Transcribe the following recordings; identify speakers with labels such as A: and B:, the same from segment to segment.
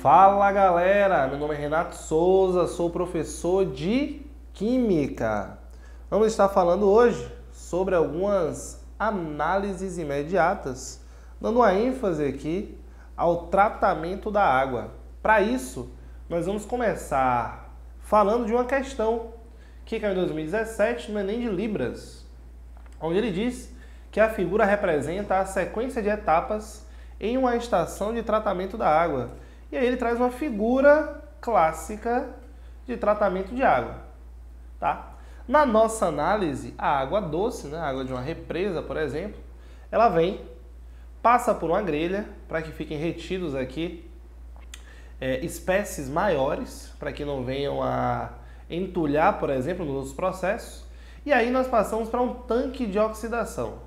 A: Fala galera, meu nome é Renato Souza, sou professor de Química. Vamos estar falando hoje sobre algumas análises imediatas, dando uma ênfase aqui ao tratamento da água. Para isso, nós vamos começar falando de uma questão que caiu em 2017 no Enem de Libras, onde ele diz que a figura representa a sequência de etapas em uma estação de tratamento da água. E aí ele traz uma figura clássica de tratamento de água. Tá? Na nossa análise, a água doce, né, a água de uma represa, por exemplo, ela vem, passa por uma grelha para que fiquem retidos aqui é, espécies maiores, para que não venham a entulhar, por exemplo, nos processos. E aí nós passamos para um tanque de oxidação.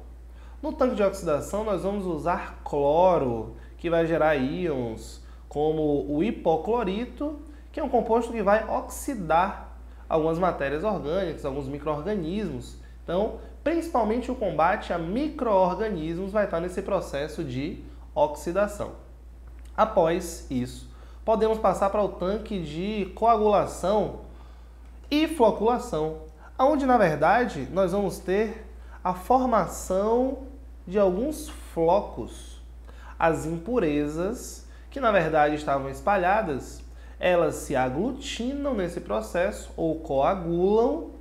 A: No tanque de oxidação, nós vamos usar cloro, que vai gerar íons como o hipoclorito, que é um composto que vai oxidar algumas matérias orgânicas, alguns micro-organismos. Então, principalmente o combate a micro-organismos vai estar nesse processo de oxidação. Após isso, podemos passar para o tanque de coagulação e floculação, onde na verdade nós vamos ter a formação de alguns flocos. As impurezas, que na verdade estavam espalhadas, elas se aglutinam nesse processo ou coagulam,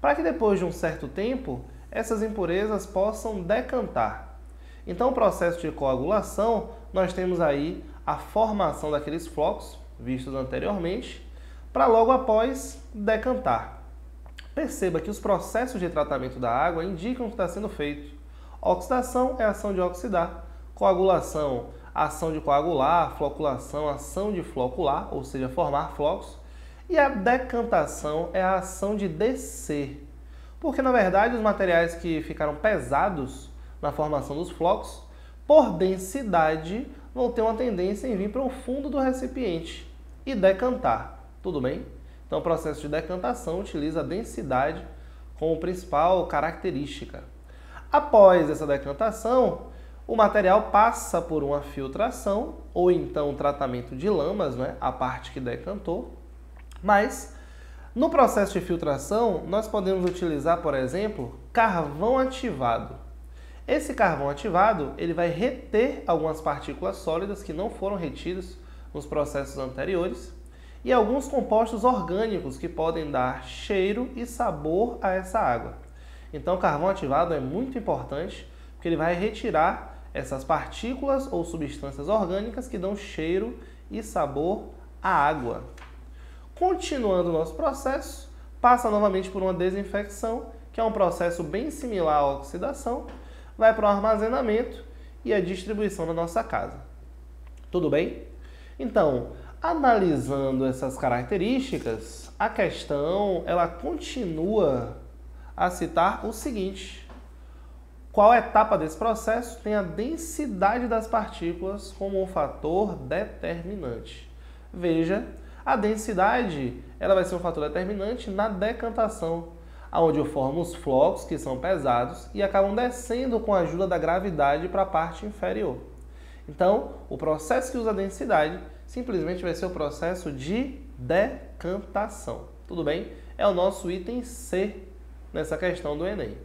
A: para que depois de um certo tempo essas impurezas possam decantar. Então, o processo de coagulação, nós temos aí a formação daqueles flocos vistos anteriormente, para logo após decantar. Perceba que os processos de tratamento da água indicam o que está sendo feito. Oxidação é a ação de oxidar, coagulação, ação de coagular, floculação, ação de flocular, ou seja, formar flocos, e a decantação é a ação de descer. Porque na verdade os materiais que ficaram pesados na formação dos flocos, por densidade, vão ter uma tendência em vir para o fundo do recipiente e decantar. Tudo bem? Então o processo de decantação utiliza a densidade como principal característica. Após essa decantação, o material passa por uma filtração ou então tratamento de lamas, né, a parte que decantou. Mas no processo de filtração, nós podemos utilizar, por exemplo, carvão ativado. Esse carvão ativado, ele vai reter algumas partículas sólidas que não foram retidas nos processos anteriores e alguns compostos orgânicos que podem dar cheiro e sabor a essa água. Então, o carvão ativado é muito importante porque ele vai retirar essas partículas ou substâncias orgânicas que dão cheiro e sabor à água. Continuando o nosso processo, passa novamente por uma desinfecção, que é um processo bem similar à oxidação, vai para o armazenamento e a distribuição na nossa casa. Tudo bem? Então, analisando essas características, a questão ela continua a citar o seguinte: qual etapa desse processo tem a densidade das partículas como um fator determinante? Veja, a densidade ela vai ser um fator determinante na decantação, onde eu formo os flocos que são pesados e acabam descendo com a ajuda da gravidade para a parte inferior. Então, o processo que usa densidade simplesmente vai ser o processo de decantação. Tudo bem? É o nosso item C nessa questão do Enem.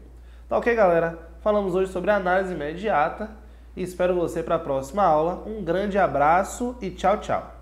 A: Tá ok, galera? Falamos hoje sobre análise imediata e espero você para a próxima aula. Um grande abraço e tchau, tchau!